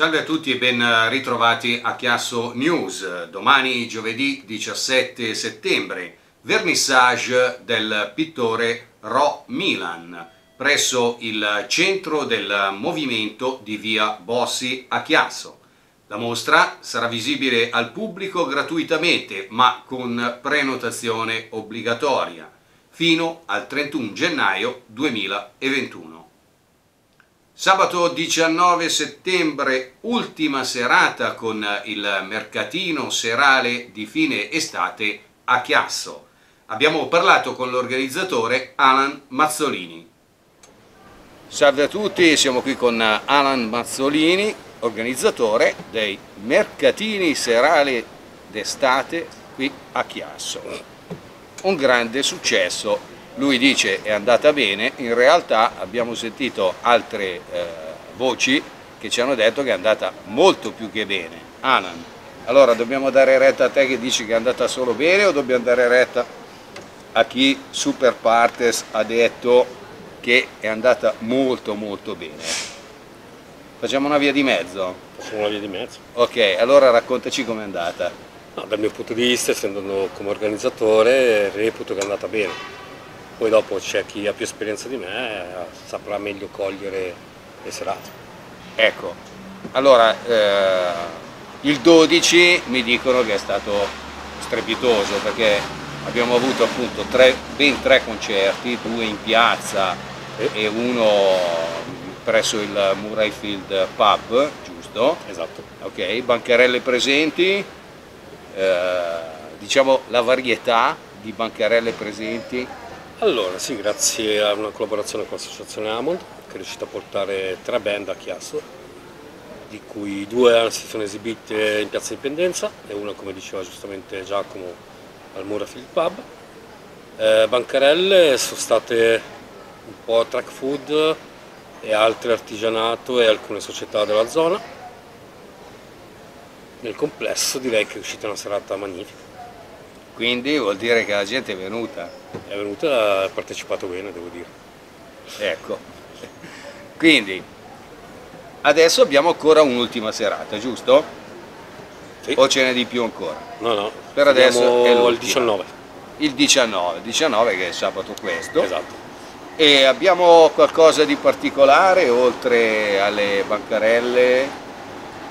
Salve a tutti e ben ritrovati a Chiasso News. Domani giovedì 17 settembre, vernissage del pittore Ro Milan presso il centro del movimento di via Bossi a Chiasso. La mostra sarà visibile al pubblico gratuitamente ma con prenotazione obbligatoria fino al 31 gennaio 2021. Sabato 19 settembre, ultima serata con il mercatino serale di fine estate a Chiasso. Abbiamo parlato con l'organizzatore Alan Mazzolini. Salve a tutti, siamo qui con Alan Mazzolini, organizzatore dei mercatini serali d'estate qui a Chiasso. Un grande successo lui dice è andata bene, in realtà abbiamo sentito altre eh, voci che ci hanno detto che è andata molto più che bene. Anan, allora dobbiamo dare retta a te che dici che è andata solo bene o dobbiamo dare retta a chi Super Partes ha detto che è andata molto molto bene? Facciamo una via di mezzo? Facciamo una via di mezzo. Ok, allora raccontaci com'è andata. No, dal mio punto di vista, essendo come organizzatore, reputo che è andata bene poi dopo c'è chi ha più esperienza di me saprà meglio cogliere le serate. Ecco, allora eh, il 12 mi dicono che è stato strepitoso perché abbiamo avuto appunto tre, ben tre concerti, due in piazza eh. e uno presso il Murray Field Pub, giusto? Esatto. Ok, bancarelle presenti, eh, diciamo la varietà di bancarelle presenti allora, sì, grazie a una collaborazione con l'associazione Amond che è riuscita a portare tre band a Chiasso, di cui due si sono esibite in Piazza Indipendenza e una, come diceva giustamente Giacomo, al Murafield Pub. Eh, bancarelle sono state un po' track food e altre artigianato e alcune società della zona. Nel complesso direi che è uscita una serata magnifica. Quindi vuol dire che la gente è venuta. È venuta e ha partecipato bene, devo dire. Ecco. Quindi, adesso abbiamo ancora un'ultima serata, giusto? Sì. O ce n'è di più ancora? No, no. Per adesso è il 19. Il 19, 19 che è sabato questo. Esatto. E abbiamo qualcosa di particolare oltre alle bancarelle?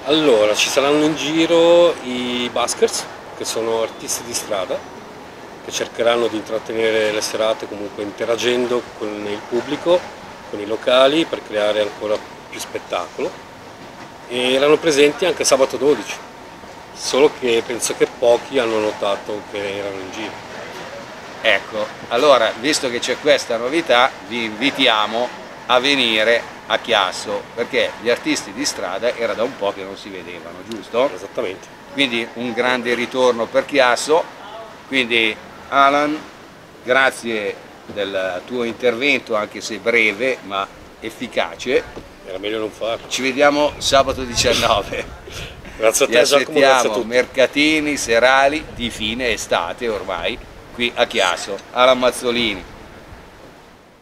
Allora, ci saranno in giro i Baskers, che sono artisti di strada che cercheranno di intrattenere le serate comunque interagendo con il pubblico, con i locali per creare ancora più spettacolo e erano presenti anche sabato 12, solo che penso che pochi hanno notato che erano in giro. Ecco, allora visto che c'è questa novità vi invitiamo a venire a Chiasso perché gli artisti di strada era da un po' che non si vedevano, giusto? Esattamente quindi un grande ritorno per Chiasso, quindi Alan grazie del tuo intervento anche se breve ma efficace. Era meglio non farlo. Ci vediamo sabato 19. grazie a te Ti Giacomo, grazie a tutti. mercatini serali di fine estate ormai qui a Chiasso. Alan Mazzolini.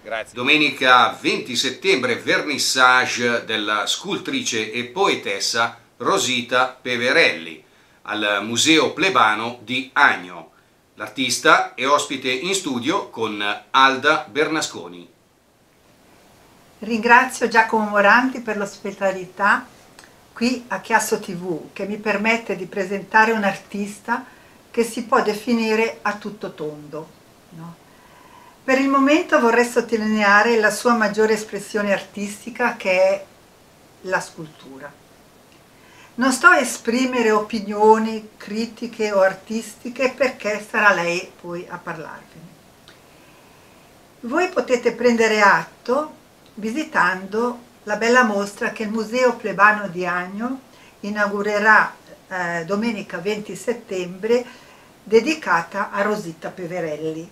Grazie. Domenica 20 settembre vernissage della scultrice e poetessa Rosita Peverelli al Museo Plebano di Agno. L'artista è ospite in studio con Alda Bernasconi. Ringrazio Giacomo Moranti per l'ospitalità qui a Chiasso TV che mi permette di presentare un artista che si può definire a tutto tondo. No? Per il momento vorrei sottolineare la sua maggiore espressione artistica che è la scultura. Non sto a esprimere opinioni critiche o artistiche perché sarà lei poi a parlarvene. Voi potete prendere atto visitando la bella mostra che il Museo Plebano di Agno inaugurerà eh, domenica 20 settembre dedicata a Rosita Peverelli.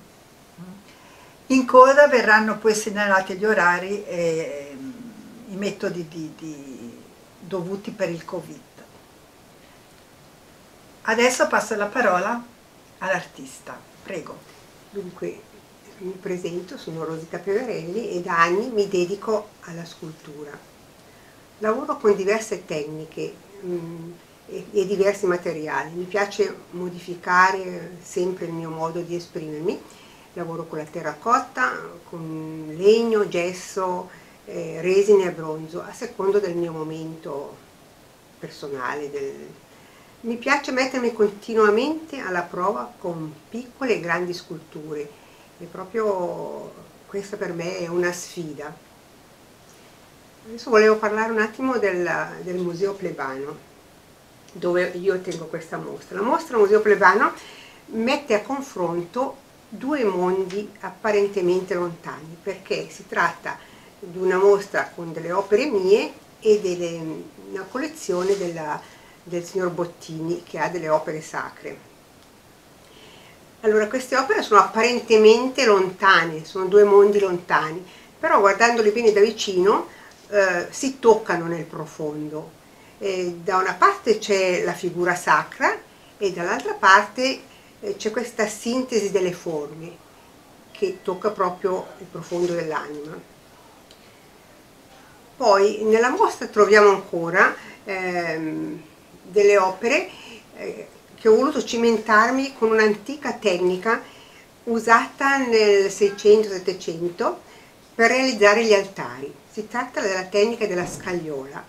In coda verranno poi segnalati gli orari e i metodi di, di, dovuti per il Covid. Adesso passo la parola all'artista, prego. Dunque, mi presento, sono Rosita Peverelli e da anni mi dedico alla scultura. lavoro con diverse tecniche mh, mm, e, e, diversi materiali. Mi piace modificare sempre il mio modo di esprimermi. Lavoro con la terracotta, con legno, gesso, eh, resine e bronzo, a secondo del mio momento personale. Del... Mi piace mettermi continuamente alla prova con piccole e grandi sculture. E proprio questa per me è una sfida. Adesso volevo parlare un attimo del, del Museo Plebano, dove io tengo questa mostra. La mostra Museo Plebano mette a confronto due mondi apparentemente lontani, perché si tratta di una mostra con delle opere mie e delle, una collezione della, del signor Bottini che ha delle opere sacre. Allora, queste opere sono apparentemente lontane, sono due mondi lontani, però guardandoli bene da vicino eh, si toccano nel profondo. E da una parte c'è la figura sacra e dall'altra parte eh, c'è questa sintesi delle forme che tocca proprio il profondo dell'anima. Poi nella mostra troviamo ancora ehm, delle opere eh, che ho voluto cimentarmi con un'antica tecnica usata nel 600-700 per realizzare gli altari. Si tratta della tecnica della scagliola.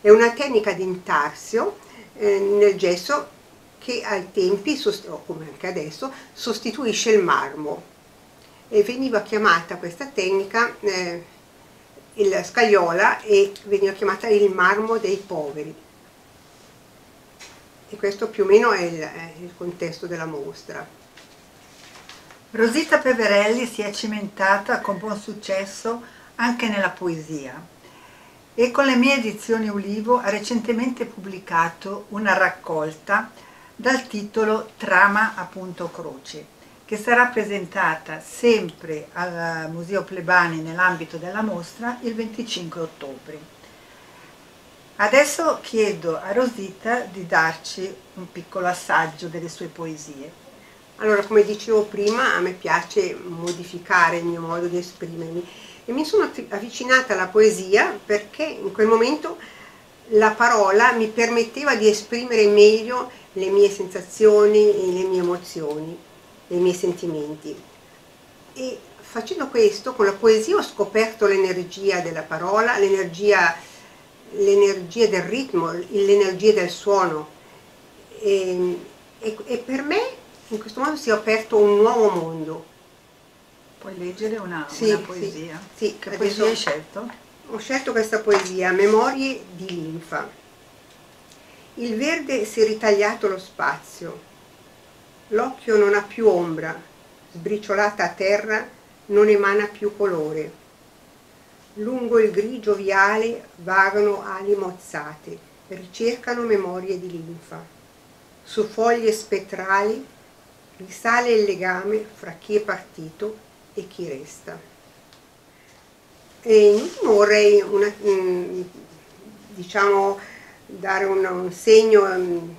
È una tecnica di intarsio eh, nel gesso che ai tempi, come anche adesso, sostituisce il marmo. E veniva chiamata questa tecnica eh, il scagliola e veniva chiamata il marmo dei poveri. E questo più o meno è il, è il contesto della mostra. Rosita Peverelli si è cimentata con buon successo anche nella poesia e con le mie edizioni Ulivo ha recentemente pubblicato una raccolta dal titolo Trama appunto Croce che sarà presentata sempre al Museo Plebani nell'ambito della mostra il 25 ottobre. Adesso chiedo a Rosita di darci un piccolo assaggio delle sue poesie. Allora, come dicevo prima, a me piace modificare il mio modo di esprimermi e mi sono avvicinata alla poesia perché in quel momento la parola mi permetteva di esprimere meglio le mie sensazioni e le mie emozioni, i miei sentimenti. E facendo questo, con la poesia ho scoperto l'energia della parola, l'energia, l'energia del ritmo, l'energia del suono. E, e, e per me in questo modo si è aperto un nuovo mondo Puoi leggere una, sì, una poesia? Sì, sì. Che poesia hai scelto? Ho scelto questa poesia, Memorie di linfa. Il verde si è ritagliato lo spazio, l'occhio non ha più ombra, sbriciolata a terra non emana più colore. Lungo il grigio viale vagano ali mozzate, ricercano memorie di linfa. Su foglie spettrali risale il legame fra chi è partito e chi resta. E in ultimo vorrei una, mm, diciamo, dare un, un segno um,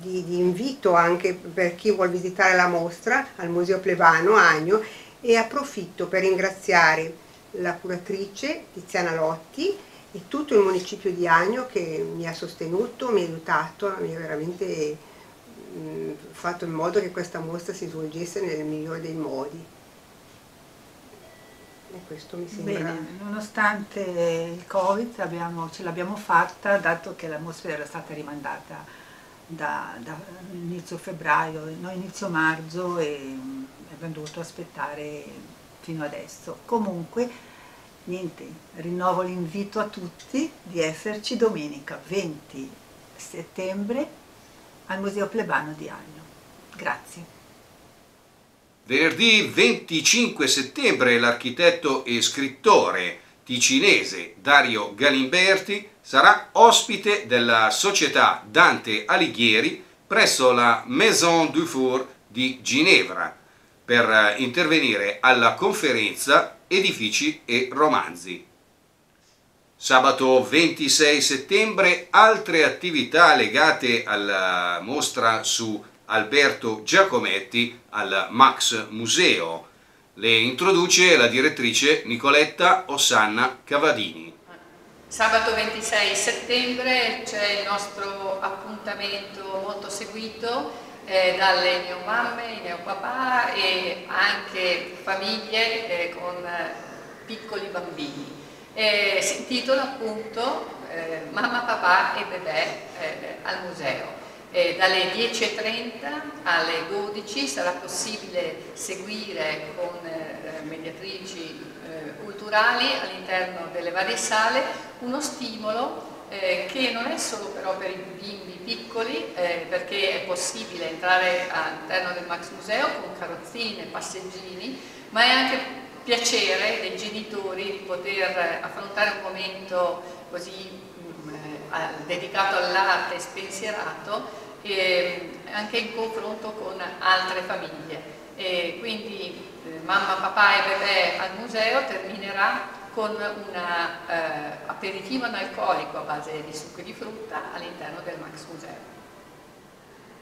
di, di, invito anche per chi vuole visitare la mostra al Museo Plebano Agno e approfitto per ringraziare la curatrice Tiziana Lotti e tutto il municipio di Agno che mi ha sostenuto, mi ha aiutato, mi ha veramente mh, mm, fatto in modo che questa mostra si svolgesse nel migliore dei modi. E questo mi sembra... Bene, nonostante il Covid abbiamo, ce l'abbiamo fatta, dato che la mostra era stata rimandata da, da inizio febbraio, no, inizio marzo e mm, abbiamo dovuto aspettare fino adesso. Comunque, niente, rinnovo l'invito a tutti di esserci domenica 20 settembre al Museo Plebano di Agno. Grazie. Venerdì 25 settembre l'architetto e scrittore ticinese Dario Galimberti sarà ospite della società Dante Alighieri presso la Maison du Four di Ginevra per intervenire alla conferenza Edifici e Romanzi. Sabato 26 settembre altre attività legate alla mostra su Alberto Giacometti al Max Museo. Le introduce la direttrice Nicoletta Ossanna Cavadini. Sabato 26 settembre c'è il nostro appuntamento molto seguito eh, dalle neomamme, i neopapà e anche famiglie eh, con piccoli bambini. Eh, si intitola appunto eh, Mamma, papà e bebè eh, al museo. dalle 10.30 alle 12 sarà possibile seguire con eh, mediatrici culturali all'interno delle varie sale uno stimolo eh, che non è solo però per i bimbi piccoli, eh, perché è possibile entrare all'interno del Max Museo con carrozzine, passeggini, ma è anche piacere dei genitori di poter affrontare un momento così mh, mm, eh, dedicato all'arte spensierato e anche in confronto con altre famiglie. E quindi eh, mamma, papà e bebè al museo terminerà con un eh, aperitivo analcolico a base di succo di frutta all'interno del Max Museo.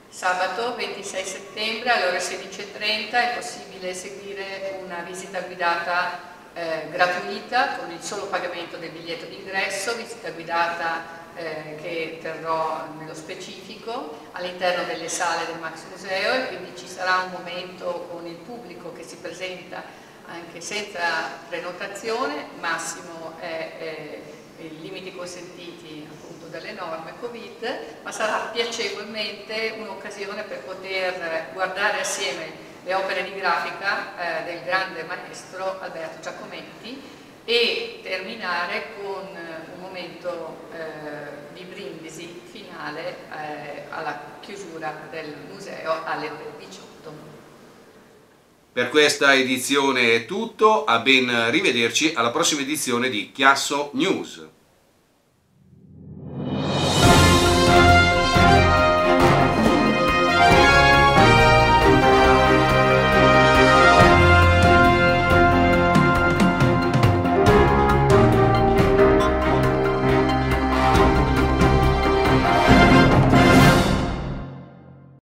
Sabato 26 settembre alle ore 16.30 è possibile seguire una visita guidata eh, gratuita con il solo pagamento del biglietto d'ingresso, visita guidata eh, che terrò nello specifico all'interno delle sale del Max Museo e quindi ci sarà un momento con il pubblico che si presenta anche senza prenotazione, massimo è, è i limiti consentiti appunto dalle norme Covid, ma sarà piacevolmente un'occasione per poter guardare assieme le opere di grafica eh, del grande maestro Alberto Giacometti e terminare con un momento eh, di brindisi finale eh, alla chiusura del museo alle ore 18. Per questa edizione è tutto, a ben rivederci alla prossima edizione di Chiasso News.